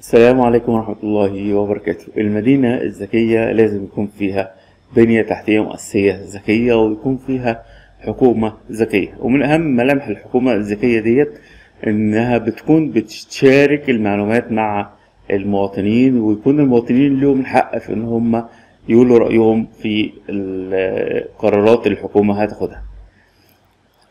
السلام عليكم ورحمة الله وبركاته. المدينة الذكية لازم يكون فيها بنية تحتية مؤسسية ذكية ويكون فيها حكومة ذكية. ومن أهم ملامح الحكومة الذكية ديت إنها بتكون بتشارك المعلومات مع المواطنين ويكون المواطنين لهم الحق في إن هم يقولوا رأيهم في القرارات اللي الحكومة هتاخدها.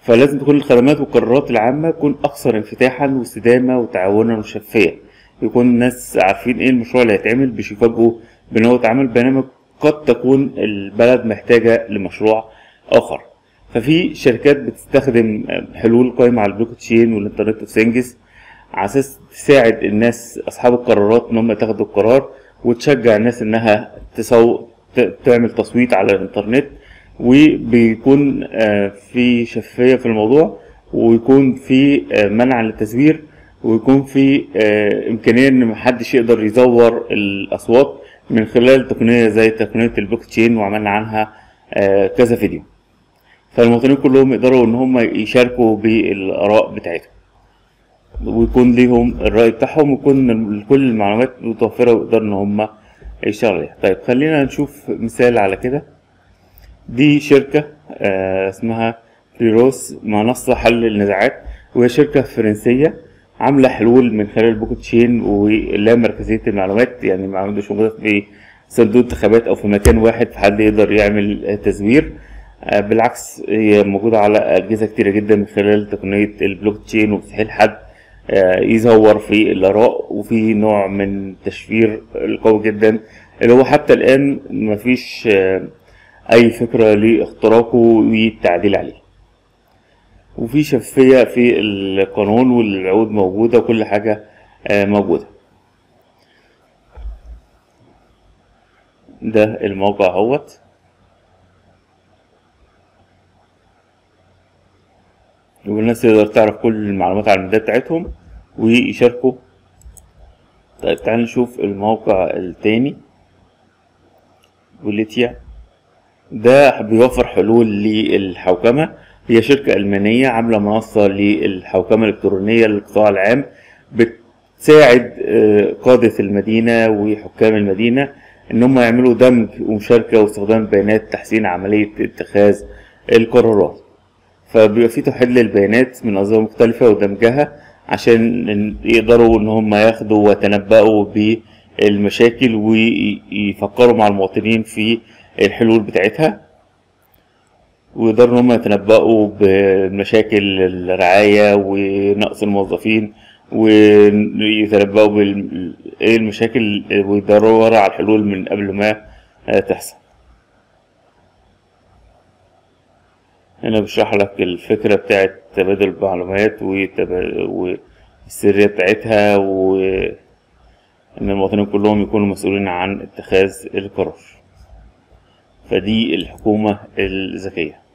فلازم تكون الخدمات والقرارات العامة تكون أكثر انفتاحا واستدامة وتعاونا وشفافية. يكون الناس عارفين إيه المشروع اللي هيتعمل مش يفاجئوا بإن هو اتعمل برنامج قد تكون البلد محتاجة لمشروع آخر. ففي شركات بتستخدم حلول قائمة على البلوك تشين وال internet of things على أساس تساعد الناس أصحاب القرارات إن هم ياخدوا القرار وتشجع الناس إنها تسو... تعمل تصويت على الإنترنت. وبيكون آه، في شفافية في الموضوع ويكون في آه، منع للتزوير ويكون في آه، إمكانية إن محدش يقدر يزور الأصوات من خلال تقنية زي تقنية البلوك تشين وعملنا عنها آه، كذا فيديو. فالمواطنين كلهم يقدروا إن هم يشاركوا بالآراء بتاعتهم. ويكون ليهم الرأي بتاعهم ويكون كل المعلومات متوفرة ويقدروا إن هم يشتغلوا عليها. طيب خلينا نشوف مثال على كده. دي شركة آه، اسمها Kleros منصة حل النزاعات وهي شركة فرنسية. عاملة حلول من خلال البوك تشين ولا مركزية المعلومات يعني المعلومات مش موجودة في صندوق انتخابات أو في مكان واحد فحد يقدر يعمل تزوير. آه، بالعكس هي موجودة على أجهزة كتيرة جدا من خلال تقنية البلوك تشين وبيستحيل حد آه، يزور في الآراء وفي نوع من التشفير القوي جدا اللي هو حتى الآن مفيش آه، أي فكرة لإختراقه والتعديل عليه. وفي شفافية في القانون والعقود موجودة وكل حاجة آه، موجودة. ده الموقع اهوت. والناس تقدر تعرف كل المعلومات عن المدى بتاعتهم ويشاركوا. طيب تعال نشوف الموقع التاني. بوليتيا ده بيوفر حلول للحوكمة. هي شركة ألمانية عاملة منصة للحوكمة الإلكترونية للقطاع العام بتساعد آه، قادة المدينة وحكام المدينة إن هم يعملوا دمج ومشاركة واستخدام بيانات تحسين عملية اتخاذ القرارات. فبيبقى في توحيد للبيانات من أنظمة مختلفة ودمجها عشان يقدروا إن هم ياخدوا ويتنبأوا بالمشاكل ويفكروا مع المواطنين في الحلول بتاعتها. ويقدروا إن هم يتنبأوا بمشاكل الرعاية ونقص الموظفين ويتنبأوا بال إيه المشاكل ويدوروا على الحلول من قبل ما تحصل. هنا بشرح لك الفكرة بتاعت تبادل المعلومات والسرية بتاعتها وإن المواطنين كلهم يكونوا مسؤولين عن اتخاذ القرار. فدي الحكومة الذكية.